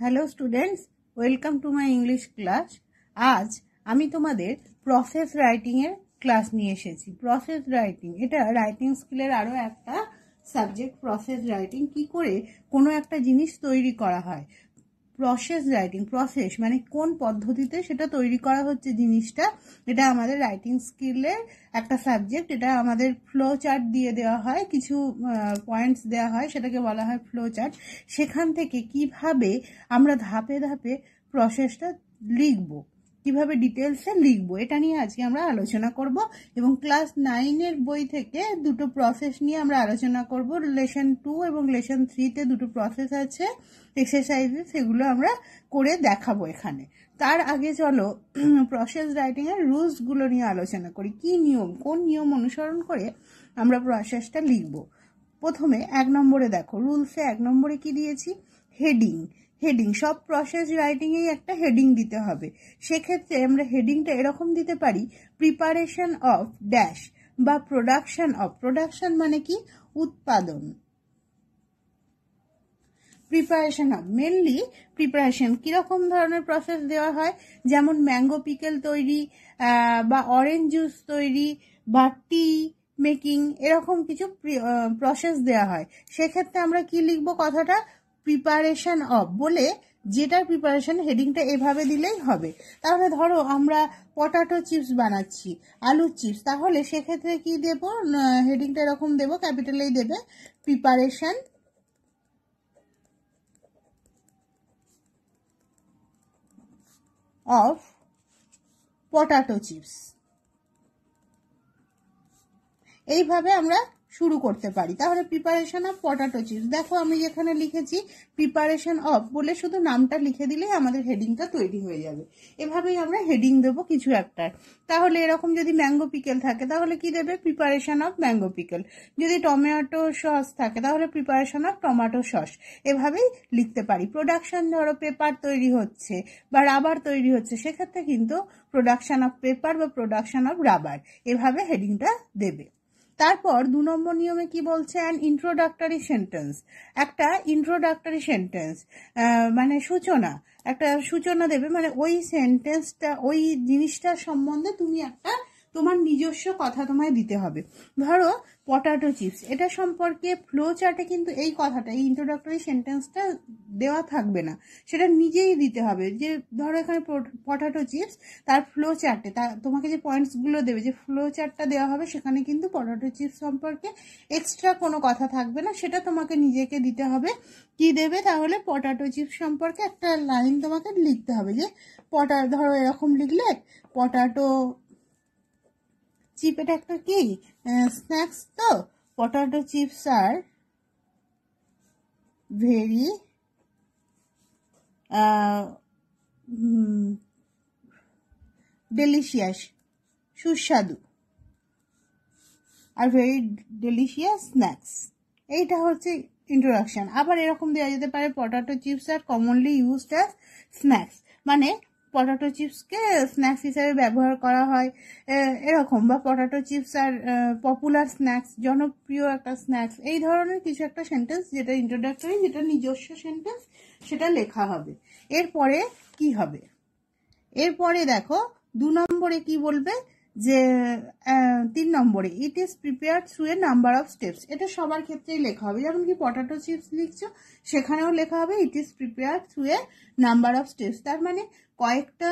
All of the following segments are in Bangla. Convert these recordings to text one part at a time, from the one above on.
Hello students welcome to my English class আজ আমি তোমাদের প্রসেস রাইটিংয়ের ক্লাস নিয়ে এসেছি। প্রসেস রাইটিং এটা রাইটিং স্কিলের আরও একটা সাবজেক্ট প্রসেস রাইটিং কি করে কোনো একটা জিনিস তৈরি করা হয়। প্রসেস রাইটিং প্রসেস মানে কোন পদ্ধতিতে সেটা তৈরি করা হচ্ছে জিনিসটা, এটা আমাদের রাইটিং স্কিলের একটা সাবজেক্ট এটা আমাদের ফ্লো চার্ট দিয়ে দেওয়া হয়, কিছু পয়েন্টস দেওয়া হয়, সেটাকে বলা হয় ফ্লো চার্ট সেখান থেকে কীভাবে আমরা ধাপে ধাপে প্রসেসটা লিখব? কীভাবে ডিটেলসে লিখব, এটা নিয়ে আজকে আমরা আলোচনা করব এবং ক্লাস নাইনের বই থেকে দুটো প্রসেস নিয়ে আমরা আলোচনা করব। লেসন টু এবং লেসন থ্রিতে দুটো প্রসেস আছে এক্সারসাইজে সেগুলো আমরা করে দেখাবো এখানে। তার আগে চলো প্রসেস রাইটিংয়ের রুলসগুলো নিয়ে আলোচনা করি। কি নিয়ম, কোন নিয়ম অনুসরণ করে আমরা প্রসেসটা লিখব? প্রথমে এক নম্বরে দেখো রুলসে এক নম্বরে কি দিয়েছি? হেডিং হেডিং সব প্রসেস রাইটিংয়েই একটা হেডিং দিতে হবে। সেক্ষেত্রে আমরা হেডিংটা এরকম দিতে পারি প্রিপারেশন অফ ড্যাশ বা প্রোডাকশন অফ প্রোডাকশন মানে কি? উৎপাদন। প্রিপারেশন অফ মেনলি প্রিপারেশন কীরকম ধরনের প্রসেস দেওয়া হয়? যেমন ম্যাঙ্গো পিকেল তৈরি বা অরেঞ্জ জুস তৈরি, বা টি মেকিং এরকম কিছু প্রসেস দেওয়া হয়। সেক্ষেত্রে আমরা কি লিখব কথাটা? প্রিপারেশন অফ বলে যেটার প্রিপারেশন হেডিংটা এভাবে দিলেই হবে। তাহলে ধরো আমরা পটাটো চিপস বানাচ্ছি, আলুর চিপস তাহলে সেক্ষেত্রে কি দেব? হেডিংটা এরকম দেব ক্যাপিটালেই দেবে প্রিপারেশন অফ পটাটো চিপস এইভাবে আমরা শুরু করতে পারি। তাহলে প্রিপারেশন অফ পটাটো চিপস দেখো আমি যেখানে লিখেছি প্রিপারেশন অফ বলে শুধু নামটা লিখে দিলেই আমাদের হেডিংটা তৈরি হয়ে যাবে। এভাবেই আমরা হেডিং দেবো কিছু একটা তাহলে এরকম যদি ম্যাঙ্গো পিকেল থাকে, তাহলে কি দেবে? প্রিপারেশন অফ ম্যাঙ্গো পিকেল যদি টমেটো সস থাকে, তাহলে প্রিপারেশন অফ টমেটো সস এভাবেই লিখতে পারি। প্রোডাকশন ধরো পেপার তৈরি হচ্ছে বা রাবার তৈরি হচ্ছে, সেক্ষেত্রে কিন্তু প্রোডাকশন অফ পেপার বা প্রোডাকশন অফ রাবার এভাবে হেডিংটা দেবে। তারপর দু নম্বর নিয়মে কি বলছে অ্যান ইন্ট্রোডাক্টরি সেন্টেন্স একটা ইন্ট্রোডাক্টরি সেন্টেন্স মানে সূচনা। একটা সূচনা দেবে মানে ওই সেন্টেন্সটা ওই জিনিসটার সম্বন্ধে তুমি একটা তোমার নিজস্ব কথা তোমায় দিতে হবে। ধরো পটাটো চিপস এটা সম্পর্কে ফ্লো চার্টে কিন্তু এই কথাটা, এই ইন্ট্রোডাক্টরি সেন্টেন্সটা দেওয়া থাকবে না। সেটা নিজেই দিতে হবে। যে ধরো এখানে পটাটো চিপস তার ফ্লো চার্টে তা তোমাকে যে পয়েন্টসগুলো দেবে, যে ফ্লো চার্টটা দেওয়া হবে, সেখানে কিন্তু পটাটো চিপস সম্পর্কে এক্সট্রা কোনো কথা থাকবে না। সেটা তোমাকে নিজেকে দিতে হবে। কি দেবে? তাহলে পটাটো চিপস সম্পর্কে একটা লাইন তোমাকে লিখতে হবে যে পটা ধরো এরকম লিখলে পটাটো চিপ এটা একটা কি? স্ন্যাক্স তো? Potato chips are very delicious সুস্বাদু। আর ভেরি ডেলিশিয়াস স্ন্যাক্স এইটা হচ্ছে ইন্ট্রোডাকশন আবার এরকম দেওয়া যেতে পারে potato chips are commonly used as snacks মানে পটাটো চিপসকে স্ন্যাক্স হিসাবে ব্যবহার করা হয় এরকম, বা potato chips are popular snacks, জনপ্রিয় একটা স্ন্যাক্স, এই ধরনের কিছু একটা সেন্টেন্স যেটা ইন্ট্রোডাক্টরি যেটা নিজস্ব সেন্টেন্স, সেটা লেখা হবে। এরপরে কি হবে? এরপরে দেখো, দু নম্বরে কি বলবে? যে তিন নম্বরে it is prepare through a number of steps এটা সবার ক্ষেত্রেই লেখা হবে। যেমন কি পটাটো চিপস লিখছো, সেখানেও লেখা হবে it is prepare through a number of steps তার মানে কয়েকটা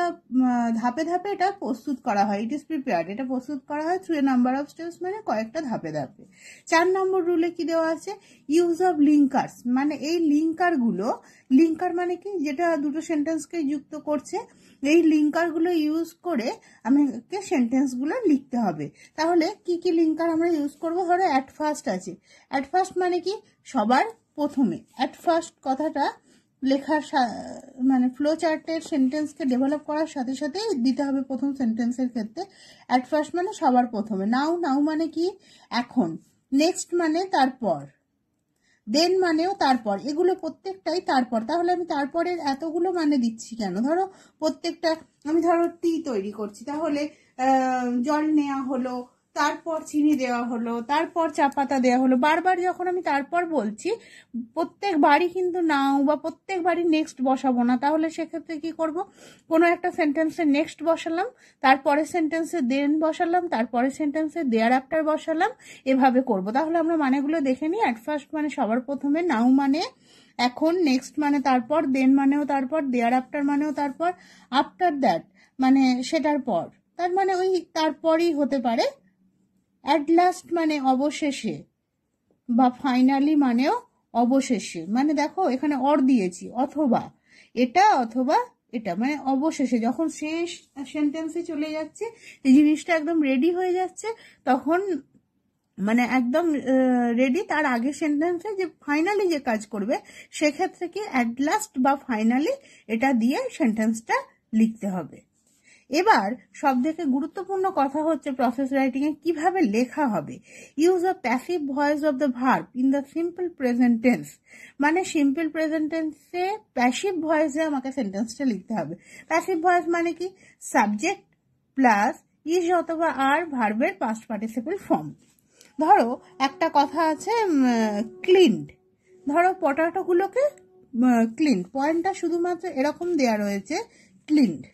ধাপে ধাপে এটা প্রস্তুত করা হয়। ইট ইজ প্রিপেয়ার্ড এটা প্রস্তুত করা হয় through a number of steps মানে কয়েকটা ধাপে ধাপে। চার নম্বর রুলে কি দেওয়া আছে? ইউজ অফ লিঙ্কার্স মানে এই লিঙ্কারগুলো লিঙ্কার মানে কি? যেটা দুটো সেন্টেন্সকে যুক্ত করছে, এই লিঙ্কারগুলো ইউজ করে আমাকে সেন্টেন্সগুলো লিখতে হবে। তাহলে কি কি লিঙ্কার আমরা ইউজ করব? ধরো অ্যাট ফার্স্ট আছে। অ্যাট ফার্স্ট মানে কি? সবার প্রথমে। অ্যাট ফার্স্ট কথাটা লেখার মানে ফ্লো চার্টের সেন্টেন্সকে ডেভেলপ করার সাথে সাথেই দিতে হবে প্রথম সেন্টেন্সের ক্ষেত্রে। অ্যাট ফার্স্ট মানে সবার প্রথমে। নাও নাও মানে কি? এখন। নেক্সট মানে তারপর। দেন মানেও তারপর। এগুলো প্রত্যেকটাই তারপর। তাহলে আমি তারপরের এতগুলো মানে দিচ্ছি কেন? ধরো প্রত্যেকটা, আমি ধরো টি তৈরি করছি। তাহলে জল নেওয়া হলো তারপর চিনি দেওয়া হলো, তারপর চা পাতা দেওয়া হলো। বারবার যখন আমি তারপর বলছি, প্রত্যেক বাড়ি কিন্তু নাও বা প্রত্যেক বাড়ি নেক্সট বসাবো না, তাহলে সেক্ষেত্রে কি করব? কোনো একটা সেন্টেন্সে নেক্সট বসালাম তারপরে সেন্টেন্সে দেন বসালাম তারপরে সেন্টেন্সে দেয়ার আফটার বসালাম, এভাবে করব। তাহলে আমরা মানেগুলো দেখে নিই। অ্যাট ফার্স্ট মানে সবার প্রথমে নাও মানে এখন নেক্সট মানে তারপর দেন মানেও তারপর দেয়ার আফটার মানেও তারপর আফটার দ্যাট মানে সেটার পর। তার মানে ওই তারপরই হতে পারে। অ্যাট লাস্ট মানে অবশেষে বা ফাইনালি মানেও অবশেষে। মানে দেখো, এখানে অর দিয়েছি, অথবা। এটা অথবা এটা মানে অবশেষে। যখন শেষ সেন্টেন্সে চলে যাচ্ছে এই জিনিসটা একদম রেডি হয়ে যাচ্ছে, তখন মানে একদম রেডি তার আগে সেন্টেন্সে যে ফাইনালি যে কাজ করবে, সেক্ষেত্রে কি অ্যাট লাস্ট বা ফাইনালি এটা দিয়ে সেন্টেন্সটা লিখতে হবে। এবার সব থেকে গুরুত্বপূর্ণ কথা হচ্ছে প্রসেস রাইটিং এ কীভাবে লেখা হবে। Use a passive voice of the verb in the simple present tense মানে সিম্পল প্রেজেন্ট টেন্সে প্যাসিভ ভয়েসে আমাকে সেন্টেন্সটা লিখতে হবে। প্যাসিভ ভয়েস মানে কি? সাবজেক্ট প্লাস ইজ অথবা আর ভার্বের পাস্ট পার্টিসিপেল ফর্ম ধরো একটা কথা আছে ক্লিনড ধরো পটাটোগুলোকে ক্লিন পয়েন্টটা শুধুমাত্র এরকম দেয়া রয়েছে ক্লিনড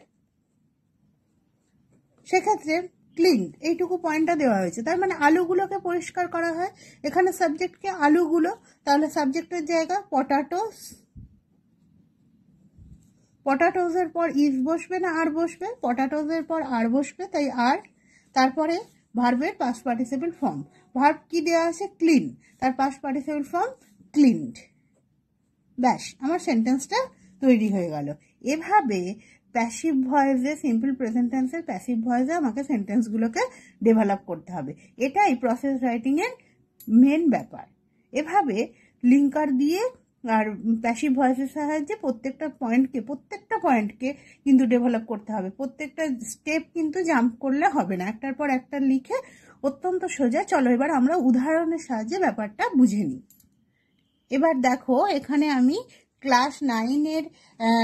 সেক্ষেত্রে ক্লিন এইটুকু পয়েন্টটা দেওয়া হয়েছে। তার মানে আলুগুলোকে পরিষ্কার করা হয়। এখানে সাবজেক্টকে আলুগুলো, তাহলে সাবজেক্টের জায়গা পটাটোস পটাটোজের পর ইজ বসবে না, আর বসবে। পটাটোজের পর আর বসবে, তাই আর। তারপরে ভার্বের পাস পার্টিসিপেল ফর্ম ভার্ব কি দেওয়া আছে? ক্লিন তার পাস পার্টিসিপেল ফর্ম ক্লিনড ব্যাস, আমার সেন্টেন্সটা তৈরি হয়ে গেল। এভাবে প্যাসিভ ভয়েসে সিম্পল প্রেজেন্ট টেন্সের প্যাসিভ ভয়েসে আমাকে সেন্টেন্সগুলোকে ডেভেলপ করতে হবে। এটাই প্রসেস রাইটিংয়ের মেন ব্যাপার। এভাবে লিঙ্কার দিয়ে আর প্যাসিভ ভয়েসের সাহায্যে প্রত্যেকটা পয়েন্টকে প্রত্যেকটা পয়েন্টকে কিন্তু ডেভেলপ করতে হবে। প্রত্যেকটা স্টেপ কিন্তু জাম্প করলে হবে না। একটার পর একটা লিখে অত্যন্ত সোজা, চলো এবার আমরা উদাহরণের সাহায্যে ব্যাপারটা বুঝে নিই। এবার দেখো, এখানে আমি ক্লাস নাইনের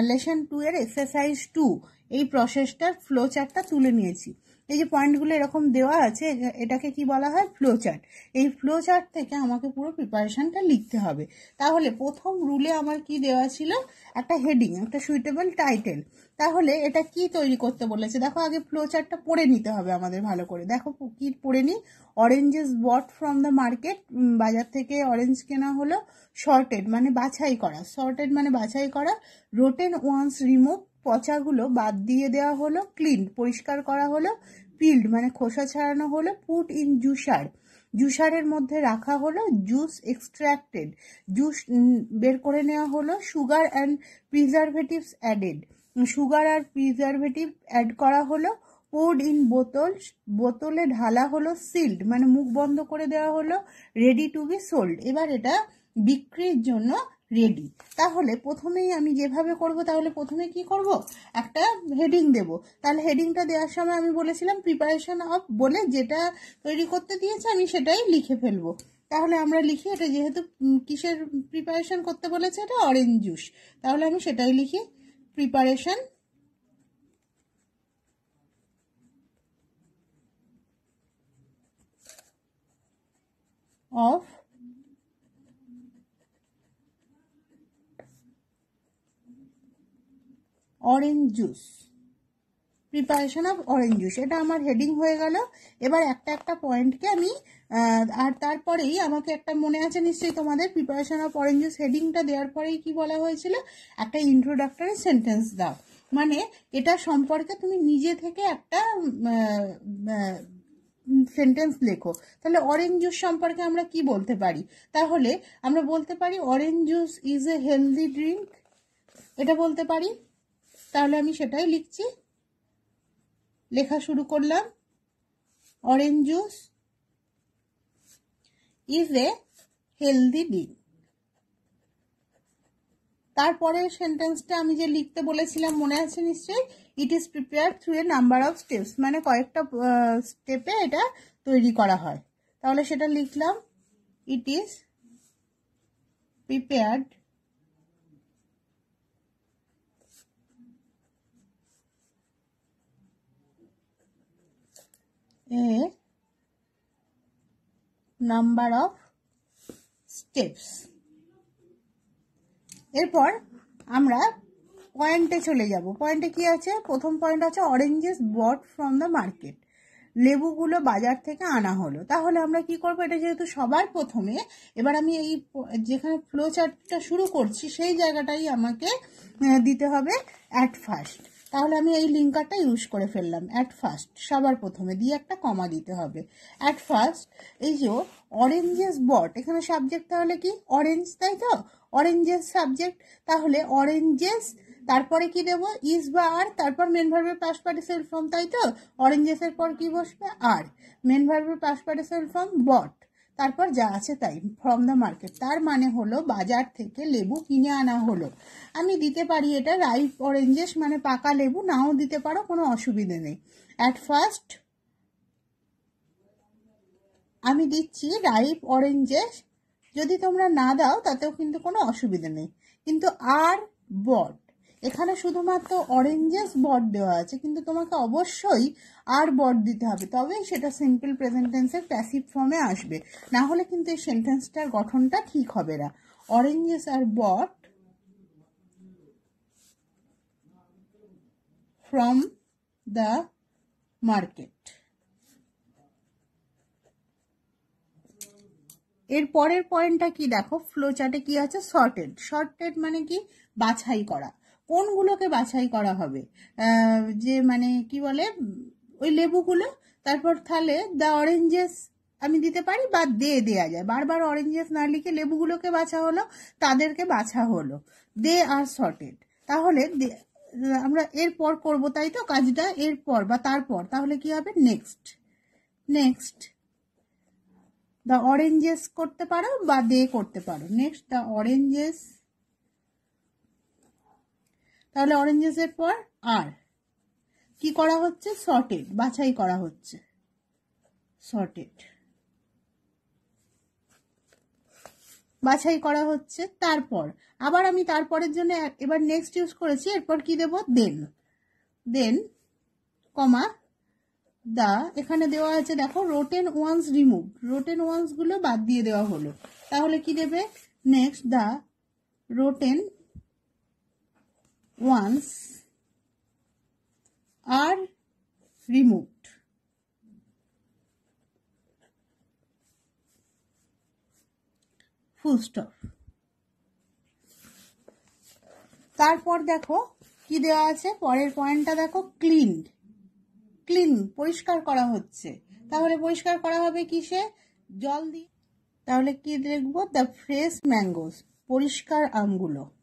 লেসন টু এর এক্সারসাইজ টু এই প্রসেসটার ফ্লো চার্টটা তুলে নিয়েছি। এই যে পয়েন্টগুলো এরকম দেওয়া আছে এটাকে কি বলা হয়? ফ্লো চার্ট এই ফ্লো চার্ট থেকে আমাকে পুরো প্রিপারেশনটা লিখতে হবে। তাহলে প্রথম রুলে আমার কি দেওয়া ছিল? একটা হেডিং একটা সুইটেবল টাইটেল তাহলে এটা কি তৈরি করতে বলেছে? দেখো আগে ফ্লো চার্টটা পড়ে নিতে হবে আমাদের ভালো করে। দেখো কি পড়ে নিই? Oranges bought from the market বাজার থেকে অরেঞ্জ কেনা হলো শর্টেড মানে বাছাই করা। শর্টেড মানে বাছাই করা রোটেন ওয়ান্স রিমুভ পচাগুলো বাদ দিয়ে দেওয়া হলো ক্লিন পরিষ্কার করা হলো পিল্ড মানে খোসা ছাড়ানো হলো পুট ইন জুসার জুসারের মধ্যে রাখা হলো জুস এক্সট্রাক্টেড জুস বের করে নেওয়া হলো sugar and preservatives added sugar R preservative add করা হলো পোড ইন বোতল, বোতলে ঢালা হলো সিল্ড মানে মুখ বন্ধ করে দেওয়া হলো রেডি টু বি সোল্ড এবার এটা বিক্রির জন্য রেডি তাহলে প্রথমেই আমি যেভাবে করব, তাহলে প্রথমে কি করব? একটা হেডিং দেব। তাহলে হেডিংটা দেওয়ার সময় আমি বলেছিলাম প্রিপারেশন অফ বলে যেটা তৈরি করতে দিয়েছে, আমি সেটাই লিখে ফেলব। তাহলে আমরা লিখি, এটা যেহেতু কিসের প্রিপারেশন করতে বলেছে এটা? অরেঞ্জ জুস তাহলে আমি সেটাই লিখি preparation of orange juice preparation of orange juice এটা আমার হেডিং হয়ে গেল। এবার একটা একটা পয়েন্টকে আমি আর তারপরেই আমাকে একটা মনে আছে নিশ্চয়ই তোমাদের প্রিপারেশন অফ অরেঞ্জ জুস হেডিংটা দেওয়ার পরেই কি বলা হয়েছিল? একটা ইন্ট্রোডাক্টরি সেন্টেন্স দাও। মানে এটা সম্পর্কে তুমি নিজে থেকে একটা সেন্টেন্স লেখো। তাহলে অরেঞ্জ জুস সম্পর্কে আমরা কি বলতে পারি? তাহলে আমরা বলতে পারি orange juice is a healthy drink এটা বলতে পারি। তাহলে আমি সেটাই লিখছি। লেখা শুরু করলাম। Orange juice is a healthy drink তারপরের সেন্টেন্সটা আমি যে লিখতে বলেছিলাম, মনে আছে নিশ্চয়ই? It is prepare through a number of steps মানে কয়েকটা স্টেপে এটা তৈরি করা হয়। তাহলে সেটা লিখলাম। It is prepared a number of steps. এরপর আমরা পয়েন্টে চলে যাব। পয়েন্টে কি আছে? প্রথম পয়েন্ট আছে oranges bought from the market লেবুগুলো বাজার থেকে আনা হলো। তাহলে আমরা কি করব? এটা যেহেতু সবার প্রথমে, এবার আমি এই যেখানে ফ্লো চার্টটা শুরু করছি, সেই জায়গাটাই আমাকে দিতে হবে অ্যাট ফার্স্ট তাহলে আমি এই লিঙ্কারটা ইউজ করে ফেললাম। অ্যাট ফার্স্ট সবার প্রথমে দিয়ে একটা কমা দিতে হবে। অ্যাট ফার্স্ট এই যে অরেঞ্জেস বট এখানে সাবজেক্ট তাহলে কি? অরেঞ্জ তাই তো? অরেঞ্জেস সাবজেক্ট তাহলে অরেঞ্জেস তারপরে কি দেবো? ইজ বা আর তারপর মেন ভার্বের পাস পার্টিসিপাল ফর্ম তাই তো? অরেঞ্জেসের পর কি বসবে? আর মেন ভার্বের পাস পার্টিসিপাল ফর্ম বট তারপর যা আছে তাই ফ্রম দ্য মার্কেট তার মানে হলো বাজার থেকে লেবু কিনে আনা হলো। আমি দিতে পারি এটা রাইপ অরেঞ্জেস মানে পাকা লেবু, নাও দিতে পারো, কোনো অসুবিধে নেই। অ্যাট ফার্স্ট আমি দিচ্ছি রাইপ অরেঞ্জেস যদি তোমরা না দাও, তাতেও কিন্তু কোনো অসুবিধা নেই। কিন্তু আর বট এখানে শুধুমাত্র অরেঞ্জেস বট দেওয়া আছে, কিন্তু তোমাকে অবশ্যই আর বট দিতে হবে। তবেই সেটা সিম্পল প্রেজেন্টেন্সের প্যাসিভ ফর্মে আসবে। না হলে কিন্তু এই সেন্টেন্সটার গঠনটা ঠিক হবে না। Oranges are bought from the market এর পরের পয়েন্টটা কি দেখো? ফ্লো চার্টে কি আছে? সর্টেড সর্টেড মানে কি? বাছাই করা। কোনগুলোকে বাছাই করা হবে? যে মানে কি বলে, ওই লেবুগুলো, তারপর তাহলে দ্য অরেঞ্জেস আমি দিতে পারি বা দে দেয়া যায়। বারবার অরেঞ্জেস না লিখে লেবুগুলোকে বাছা হলো, তাদেরকে বাছা হলো। দে আর সর্টেড তাহলে আমরা এরপর করব, তাই তো? কাজটা এরপর বা তারপর। তাহলে কি হবে? নেক্সট নেক্সট দ্য অরেঞ্জেস করতে পারো বা দে করতে পারো। নেক্সট দ্য অরেঞ্জেস তাহলে অরেঞ্জেস এর পর আর। কি করা হচ্ছে? সর্টেড বাছাই করা হচ্ছে। সর্টেড বাছাই করা হচ্ছে তারপর। আবার আমি তারপরের জন্য এবার নেক্সট ইউজ করেছি, এরপর কি দেব? দেন দেন কমা দা এখানে দেওয়া আছে, দেখো রোটেন ওয়ান্স রিমুভ রোটেন ওয়ান্সগুলো বাদ দিয়ে দেওয়া হলো। তাহলে কি দেবে? Next the rotten ones are removed full stop তারপর দেখো কি দেওয়া আছে? পরের পয়েন্টটা দেখো ক্লিনড ক্লিন পরিষ্কার করা হচ্ছে। তাহলে পরিষ্কার করা হবে কিসে? জল দিয়ে। তাহলে কি দেখব দ্য ফ্রেশ ম্যাঙ্গোস পরিষ্কার আমগুলো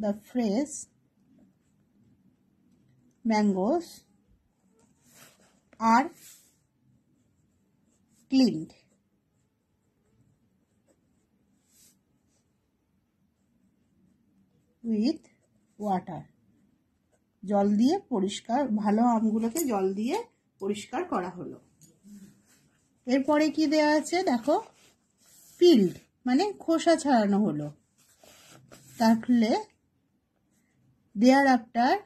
the fresh mangoes are cleaned with water জল দিয়ে পরিষ্কার, ভালো আমগুলোকে জল দিয়ে পরিষ্কার করা হলো। এরপরে কি দেওয়া আছে? দেখো পিল্ড মানে খোসা ছাড়ানো হলো। তাহলে দেয়ার আফটার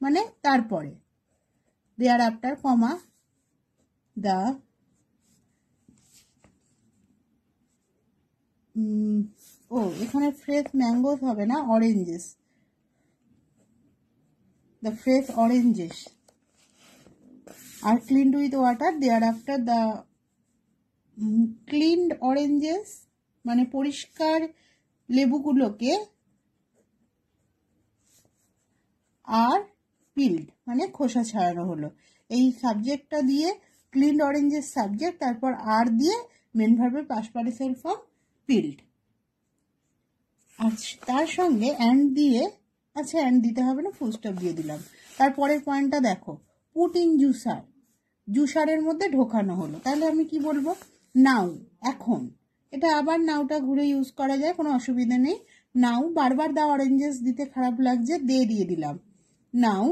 মানে তারপরে। দেয়ার আফটার কমা দ্য ও, এখানে ফ্রেশ ম্যাঙ্গোজ হবে না oranges the fresh oranges are cleaned with water thereafter the cleaned oranges মানে পরিষ্কার লেবুগুলোকে আর পিল্ড মানে খোসা ছাড়ানো হলো। এই সাবজেক্টটা দিয়ে ক্লিনড অরেঞ্জের সাবজেক্ট, তারপর আর দিয়ে মেন ভার্বের পাস পার্টিসিপাল ফর্ম পিল্ড আর তার সঙ্গে অ্যান্ড দিয়ে আচ্ছা অ্যান্ড দিতে হবে না ফুল স্টপ দিয়ে দিলাম। তারপরের পয়েন্টটা দেখো পুট ইন জুসার জুসারের মধ্যে ঢোকানো হলো। তাহলে আমি কি বলব? নাও এখন। এটা আবার নাওটা ঘুরে ইউজ করা যায়, কোনো অসুবিধা নেই। নাও বারবার দা অরেঞ্জেস দিতে খারাপ লাগছে দে দিয়ে দিলাম। Now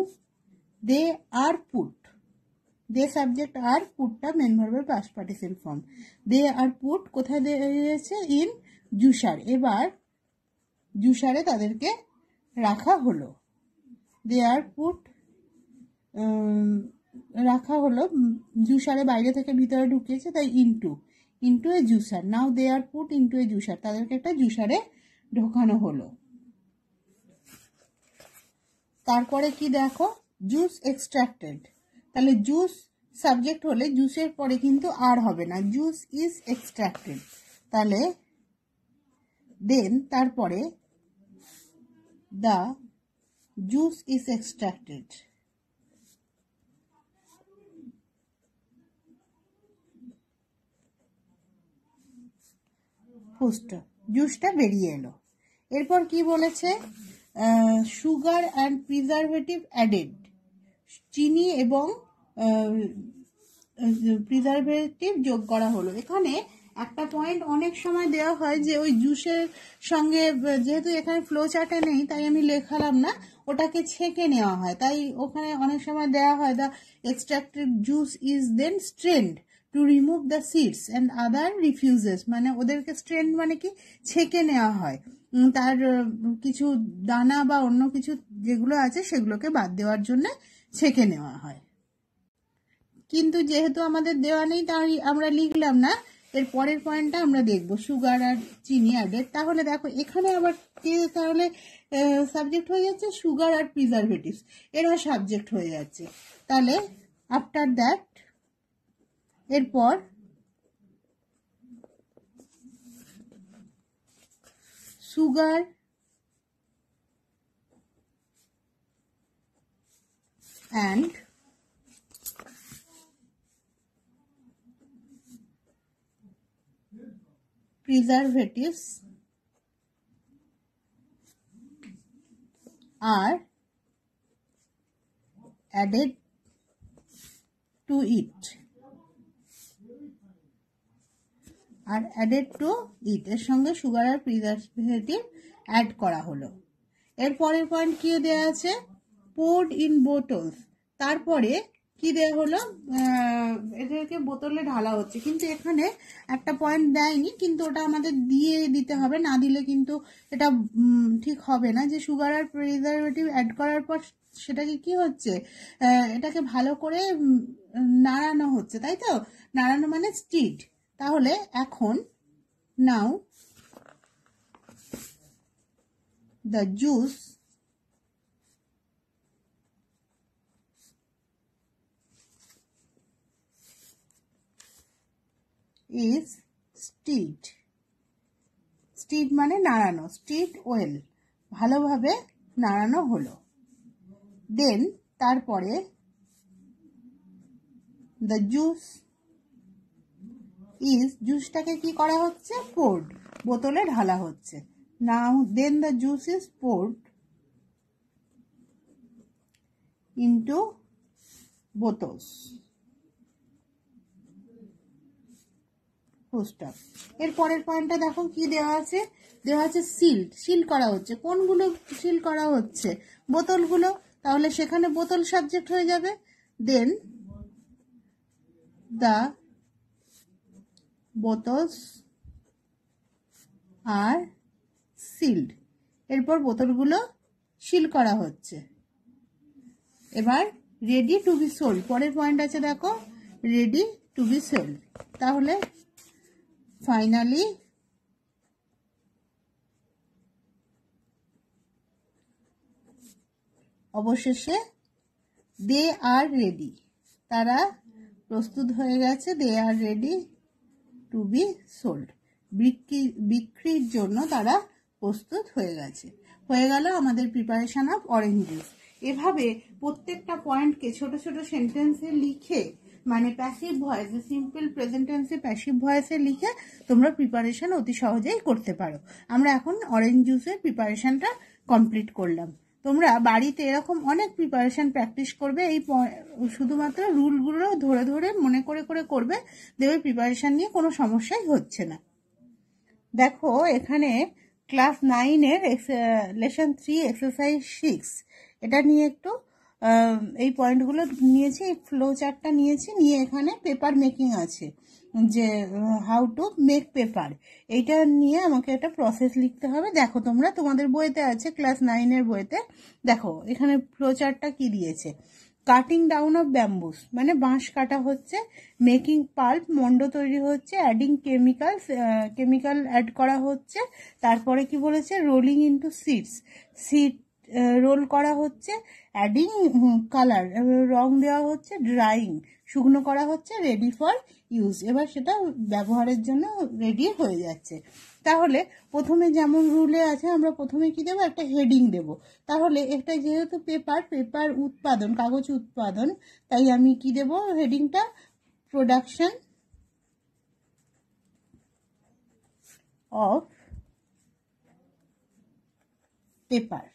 they are put they subject are পুটটা main ভার্বের past participle form they are put কোথায় দিয়েছে ইন জুসার এবার জুসারে তাদেরকে রাখা হলো। দে আর পুট রাখা হলো। জুসারে বাইরে থেকে ভিতরে ঢুকিয়েছে, তাই into into a juicer now they are put into a juicer তাদেরকে একটা জুসারে ঢোকানো হলো। তারপরে কি দেখো? জুস এক্সট্রাক্টেড তাহলে জুস সাবজেক্ট হলে জুসের পরে কিন্তু আর হবে না। জুস ইজ এক্সট্রাক্টেড তাহলে দেন তারপরে দ্য জুস ইজ এক্সট্রাক্টেড জুসটা বেরিয়ে এলো। এরপর কি বলেছে? Sugar and preservative added. চিনি এবং প্রিজারভেটিভ যোগ করা হলো। এখানে একটা পয়েন্ট অনেক সময় দেওয়া হয় যে ওই জুসের সঙ্গে, যেহেতু এখানে ফ্লো চার্টে নেই, তাই আমি লেখালাম না, ওটাকে ছেঁকে নেওয়া হয়। তাই ওখানে অনেক সময় দেওয়া হয় the extracted juice is then strained to remove the seeds and other refuses মানে ওদেরকে স্ট্রেন্ড মানে কি? ছেঁকে নেওয়া হয়। তার কিছু দানা বা অন্য কিছু যেগুলো আছে সেগুলোকে বাদ দেওয়ার জন্য ছেঁকে নেওয়া হয়। কিন্তু যেহেতু আমাদের দেওয়া নেই, তাই আমরা লিখলাম না। এর পরের পয়েন্টটা আমরা দেখব, সুগার আর চিনি অ্যাডেড তাহলে দেখো, এখানে আবার কে তাহলে সাবজেক্ট হয়ে যাচ্ছে সুগার আর প্রিজারভেটিভস এরা সাবজেক্ট হয়ে যাচ্ছে। তাহলে আফটার দ্যাট এরপর sugar, and preservatives are added to it. Are added to it এর সঙ্গে সুগার আর প্রিজারভেটিভ অ্যাড করা হলো। এর পরের পয়েন্ট কি দেওয়া আছে? পোর্ড ইন বোটলস তারপরে কি দেওয়া হলো? এদেরকে বোতলে ঢালা হচ্ছে। কিন্তু এখানে একটা পয়েন্ট দেয়নি, কিন্তু ওটা আমাদের দিয়ে দিতে হবে। না দিলে কিন্তু এটা ঠিক হবে না। যে সুগার আর প্রিজারভেটিভ অ্যাড করার পর সেটাকে কি হচ্ছে? এটাকে ভালো করে নাড়ানো হচ্ছে। তাই তো? নাড়ানো মানে স্টিড তাহলে এখন now the juice is stirred stirred মানে নাড়ানো স্টিড ওয়েল ভালোভাবে নাড়ানো হলো। দেন তারপরে দ্য জুস ইজ জুসটাকে কি করা হচ্ছে? পোর্ড। বোতলে ঢালা হচ্ছে। Now, then the juice is poured into bottles. Poster. এর পরের পয়েন্টটা দেখো কি দেওয়া আছে? দেওয়া আছে সিল্ড। সিল করা হচ্ছে। কোনগুলো সিল করা হচ্ছে? বোতলগুলো। তাহলে সেখানে বোতল সাবজেক্ট হয়ে যাবে। Then the bottles are sealed. এরপর বোতলগুলো সিল করা হচ্ছে। এবার রেডি টু বি সোল্ড পরের পয়েন্ট আছে দেখো রেডি টু বি সোল্ড তাহলে ফাইনালি অবশেষে দে আর রেডি তারা প্রস্তুত হয়ে গেছে they are ready to be sold বিক্রি, বিক্রির জন্য তারা প্রস্তুত হয়ে গেছে। হয়ে গেল আমাদের প্রিপারেশন অফ অরেঞ্জ জুস এভাবে প্রত্যেকটা পয়েন্টকে ছোট ছোট সেন্টেন্সে লিখে মানে প্যাসিভ ভয়েসে সিম্পল প্রেজেন্টেন্সে প্যাসিভ ভয়েসে লিখে তোমরা প্রিপারেশন অতি সহজেই করতে পারো। আমরা এখন অরেঞ্জ জুসের প্রিপারেশনটা কমপ্লিট করলাম। তোমরা বাড়িতে এরকম অনেক প্রিপারেশন প্র্যাকটিস করবে। এই শুধুমাত্র রুলগুলো ধরে ধরে মনে করে করে করবে দেবে প্রিপারেশন নিয়ে কোনো সমস্যাই হচ্ছে না। দেখো, এখানে ক্লাস নাইনের লেসন থ্রি এক্সারসাইজ সিক্স এটা নিয়ে একটু এই পয়েন্টগুলো নিয়েছি এই ফ্লো চার্টটা নিয়েছি, নিয়ে এখানে পেপার মেকিং আছে। যে হাউ টু মেক পেপার এইটা নিয়ে আমাকে একটা প্রসেস লিখতে হবে। দেখো তোমরা, তোমাদের বইতে আছে ক্লাস নাইনের বইতে। দেখো, এখানে ফ্লো চার্টটা কি দিয়েছে? কাটিং ডাউন অফ ব্যাম্বুস মানে বাঁশ কাটা হচ্ছে মেকিং পাল্প মন্ড তৈরি হচ্ছে অ্যাডিং কেমিক্যাল কেমিক্যাল অ্যাড করা হচ্ছে। তারপরে কি বলেছে? Rolling into seeds seed roll করা হচ্ছে অ্যাডিং কালার রং দেওয়া হচ্ছে ড্রাইং শুকনো করা হচ্ছে রেডি ফর ইউজ এবার সেটা ব্যবহারের জন্য রেডি হয়ে যাচ্ছে। তাহলে প্রথমে যেমন রুলে আছে, আমরা প্রথমে কি দেবো? একটা হেডিং দেব। তাহলে এটা যেহেতু পেপার পেপার উৎপাদন, কাগজ উৎপাদন, তাই আমি কি দেব? হেডিংটা প্রোডাকশন অফ পেপার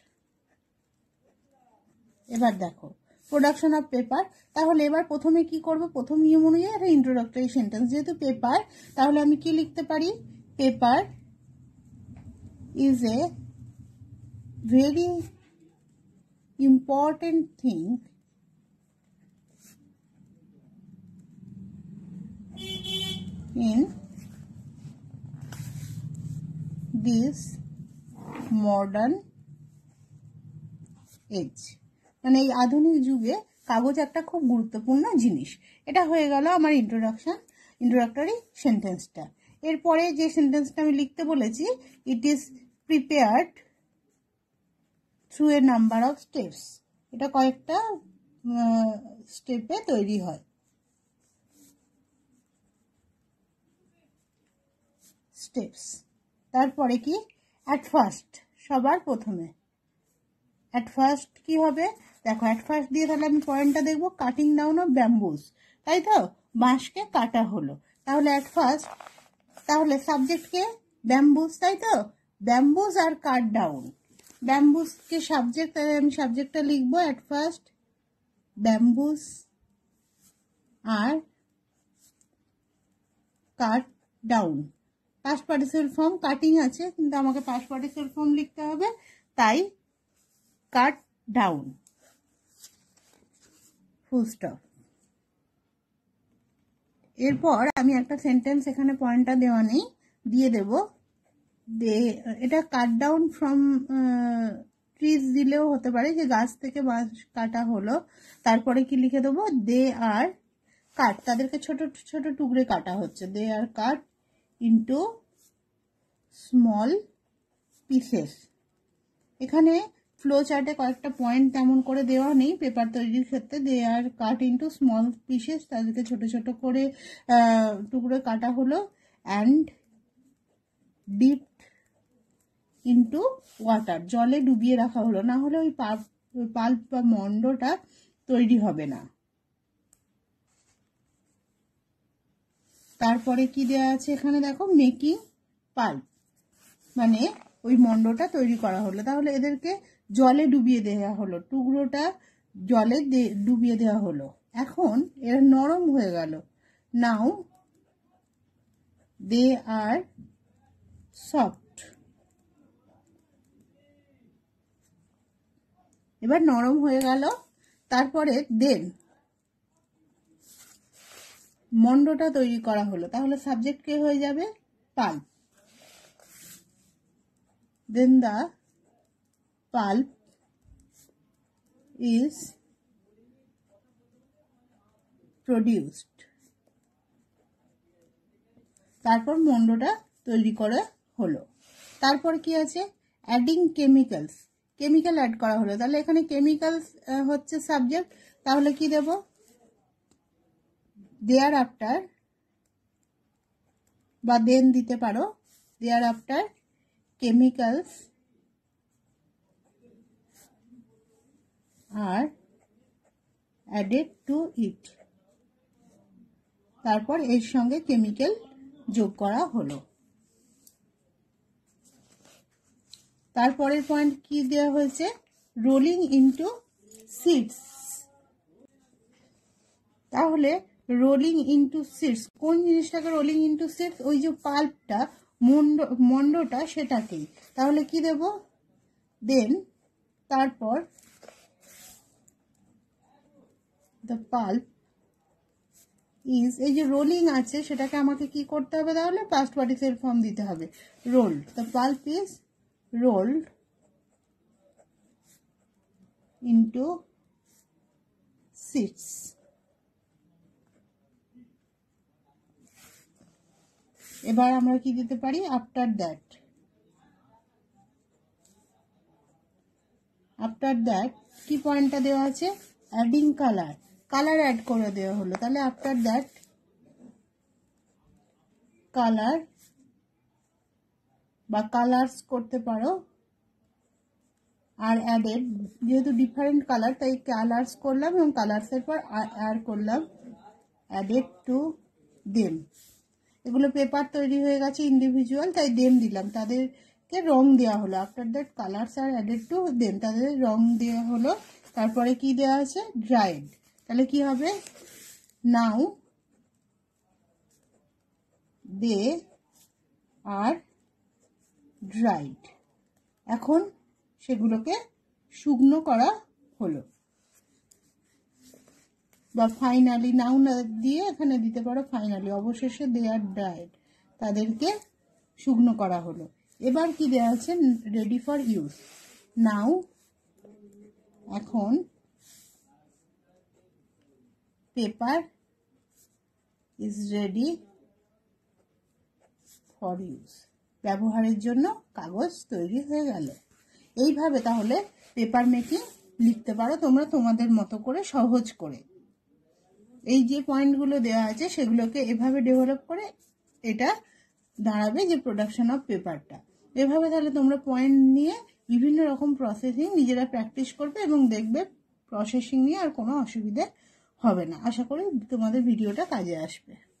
এবার দেখো প্রোডাকশন অফ পেপার তাহলে এবার প্রথমে কি করব? প্রথম নিয়ম অনুযায়ী একটা ইন্ট্রোডাক্টরি সেন্টেন্স যেহেতু পেপার তাহলে আমি কি লিখতে পারি? Paper is a very important thing in this modern age মানে এই আধুনিক যুগে কাগজ একটা খুব গুরুত্বপূর্ণ জিনিস। এটা হয়ে গেল আমার ইন্ট্রোডাকশন ইন্ট্রোডাক্টরি সেন্টেন্সটা এরপরে যে সেন্টেন্সটা আমি লিখতে বলেছি it is prepared through a number of steps এটা কয়েকটা স্টেপে তৈরি হয়। স্টেপস তারপরে কি? অ্যাট ফার্স্ট সবার প্রথমে। অ্যাট ফার্স্ট কি হবে? দেখো অ্যাট ফার্স্ট দিয়ে তাহলে আমি পয়েন্টটা দেখব কাটিং ডাউন অফ ব্যাম্বুস তাই তো? বাঁশকে কাটা হলো। তাহলে অ্যাট ফার্স্ট তাহলে সাবজেক্টকে ব্যাম্বুস তাই তো? ব্যাম্বুস আর কাট ডাউন ব্যাম্বুসকে সাবজেক্ট তাহলে আমি সাবজেক্টটা লিখব at first bamboos are cut down past participle form cutting আছে, কিন্তু আমাকে পাস্ট পার্টিসিপাল ফর্ম লিখতে হবে, তাই কাট ডাউন ফুল স্টপ এরপর আমি একটা সেন্টেন্স এখানে পয়েন্টটা দেওয়া নেই, দিয়ে দেব। দে, এটা কাট ডাউন ফ্রম ট্রিজ দিলেও হতে পারে যে গাছ থেকে বাঁশ কাটা হলো। তারপরে কি লিখে দেবো? দে আর কাট। তাদেরকে ছোট ছোট টুকরে কাটা হচ্ছে। They are cut into small pieces এখানে ফ্লো চার্টে কয়েকটা পয়েন্ট তেমন করে দেওয়া নেই। পেপার তৈরির ক্ষেত্রে they are cut into small pieces তাদেরকে ছোট ছোট করে টুকরো কাটা হলো অ্যান্ড ডিপ ইন্টু ওয়াটার জলে ডুবিয়ে রাখা হলো। না হলে ওই পাল্প পাল্প বা মন্ডটা তৈরি হবে না। তারপরে কি দেওয়া আছে এখানে দেখো? মেকিং পাল্প মানে ওই মন্ডটা তৈরি করা হলো। তাহলে এদেরকে জলে ডুবিয়ে দেওয়া হলো, টুকরোটা জলে ডুবিয়ে দেওয়া হলো। এখন এরা নরম হয়ে গেল। Now, they are soft. এবার নরম হয়ে গেল। তারপরে দেন। মন্ডটা তৈরি করা হলো। তাহলে সাবজেক্ট কে হয়ে যাবে? Pulp then the pulp is produced তারপর মন্ডটা তৈরি করে হলো। তারপর কি আছে? অ্যাডিং কেমিক্যালস কেমিক্যাল অ্যাড করা হলো। তাহলে এখানে কেমিক্যালস হচ্ছে সাবজেক্ট তাহলে কি দেব? দেয়ার আফটার বা দেন দিতে পারো। Thereafter chemicals are added to it তারপর এর সঙ্গে কেমিক্যাল যোগ করা হলো। তারপরের পয়েন্ট কি দেওয়া হয়েছে? রোলিং ইনটু সিডস তাহলে রোলিং ইনটু সিডস কোন জিনিসটাকে রোলিং ইনটু সিডস ওই যে পাল্পটা মন্ড, মন্ডটা, সেটাকেই। তাহলে কি দেব? দেন তারপর দ্য পাল্প ইজ এই যে রোলিং আছে, সেটাকে আমাকে কি করতে হবে তাহলে? পাস্ট পার্টিসিপাল ফর্ম দিতে হবে। Roll the pulp is rolled into six এবার আমরা কি দিতে পারি? আফটার দ্যাট আফটার দ্যাট কি পয়েন্টটা দেওয়া আছে? অ্যাডিং কালার কালার অ্যাড করে দেওয়া হলো। তাহলে আফটার দ্যাট কালার বা কালার্স করতে পারো আর অ্যাডেড যেহেতু ডিফারেন্ট কালার তাই কালার্স করলাম এবং কালার্সের পর অ্যাড করলাম। অ্যাডেড টু দেম এগুলো পেপার তৈরি হয়ে গেছে ইন্ডিভিজুয়াল তাই দেম দিলাম। তাদেরকে রং দেওয়া হলো। After that colours are added to them তাদের রং দেওয়া হলো। তারপরে কি দেওয়া আছে? ড্রাইড তাহলে কি হবে? নাও দে আর ড্রাইড এখন সেগুলোকে শুকনো করা হলো। বা ফাইনালি নাও দিয়ে এখানে দিতে পারো ফাইনালি অবশেষে দে আর ড্রাইড তাদেরকে শুকনো করা হলো। এবার কি দেওয়া আছে? রেডি ফর ইউজ নাও এখন paper is ready for use ব্যবহারের জন্য কাগজ তৈরি হয়ে গেল। এইভাবে তাহলে পেপার মেকিং লিখতে পারো তোমরা তোমাদের মতো করে, সহজ করে। এই যে পয়েন্টগুলো দেওয়া আছে সেগুলোকে এভাবে ডেভেলপ করে এটা দাঁড়াবে যে প্রোডাকশন অফ পেপারটা এভাবে তাহলে তোমরা পয়েন্ট নিয়ে বিভিন্ন রকম প্রসেসিং নিজেরা প্র্যাকটিস করবে এবং দেখবে প্রসেসিং নিয়ে আর কোনো অসুবিধে হবে না। আশা করি তোমাদের ভিডিওটা কাজে আসবে।